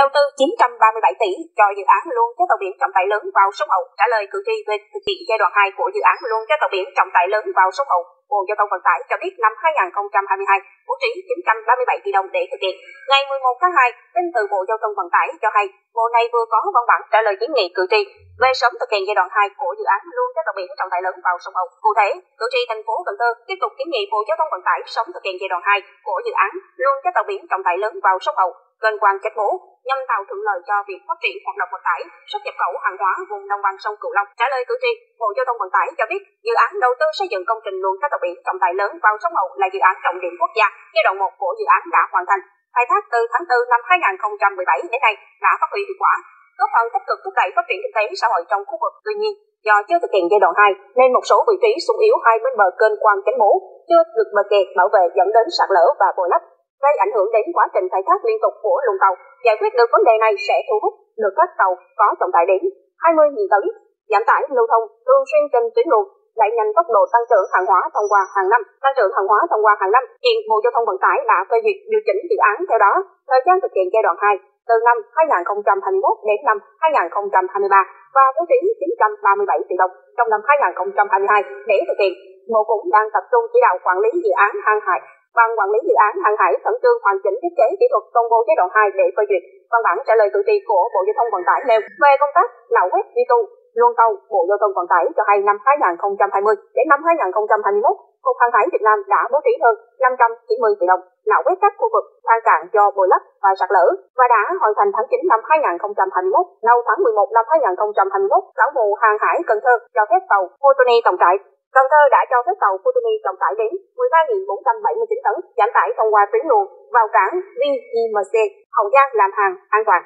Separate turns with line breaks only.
đầu tư 937 tỷ cho dự án luôn cho tàu biển trọng tải lớn vào sông Hậu. Trả lời cử tri về thực hiện giai đoạn 2 của dự án luôn cho tàu biển trọng tải lớn vào sông Hậu, Bộ Giao thông Vận tải cho biết năm 2022 bố trí 937 tỷ đồng để thực hiện. Ngày 11 tháng 2, tin từ Bộ Giao thông Vận tải cho hay, Bộ này vừa có văn bản trả lời kiến nghị cử tri về sớm thực hiện giai đoạn 2 của dự án luôn các tàu biển trọng tải lớn vào sông Hậu. Cụ thể, cử tri thành phố Cần Thơ tiếp tục kiến nghị Bộ Giao thông Vận tải sớm thực hiện giai đoạn 2 của dự án luôn các tàu biển trọng tải lớn vào sông Hậu kênh quan kết nối nhằm tạo thuận lợi cho việc phát triển hoạt động vận tải xuất nhập khẩu hàng hóa vùng đồng bằng sông Cửu Long. Trả lời cử tri, Bộ Giao thông Vận tải cho biết dự án đầu tư xây dựng công trình luồng các tàu biển trọng tải lớn vào sông Hậu là dự án trọng điểm quốc gia. Giai đoạn 1 của dự án đã hoàn thành, khai thác từ tháng 4 năm 2017 đến nay đã phát huy hiệu quả, góp phần tích cực thúc đẩy phát triển kinh tế xã hội trong khu vực. Tuy nhiên, do chưa thực hiện giai đoạn 2 nên một số vị trí sung yếu hai bên bờ kênh quan chánh mố chưa được bờ kè bảo vệ dẫn đến sạt lở và bồi lấp gây ảnh hưởng đến quá trình khai thác liên tục của luồng tàu. Giải quyết được vấn đề này sẽ thu hút được các tàu có trọng tải đến 20.000 tấn, giảm tải lưu thông thường xuyên trên tuyến luồng, đẩy nhanh tốc độ tăng trưởng hàng hóa thông qua hàng năm. Tăng trưởng hàng hóa thông qua hàng năm, hiện Bộ Giao thông Vận tải đã phê duyệt điều chỉnh dự án theo đó. Thời gian thực hiện giai đoạn 2 từ năm 2021 đến năm 2023 và bố trí 937 tỷ đồng trong năm 2022 để thực hiện. Bộ cũng đang tập trung chỉ đạo quản lý dự án hàng hải Ban quản lý dự án hàng hải khẩn trương hoàn chỉnh thiết kế kỹ thuật công bố giai đoạn 2 để phê duyệt. Văn bản trả lời cử tri của Bộ Giao thông Vận tải nêu về công tác nạo vét duy tu luân câu Bộ Giao thông Vận tải cho hay năm 2020 đến năm 2021, Cục Hàng hải Việt Nam đã bố trí hơn 590 tỷ đồng nạo vét các khu vực quan cạn do bồi lấp và sạt lở và đã hoàn thành tháng 9 năm 2021. Đầu tháng 11 năm 2021, cảng vụ hàng hải Cần Thơ cho phép tàu Motoni tổng trại Cần Thơ đã cho phép tàu Futuni trọng tải đến 13.479 tấn giảm tải thông qua tuyến luồng vào cảng VIMC Hậu Giang làm hàng an toàn.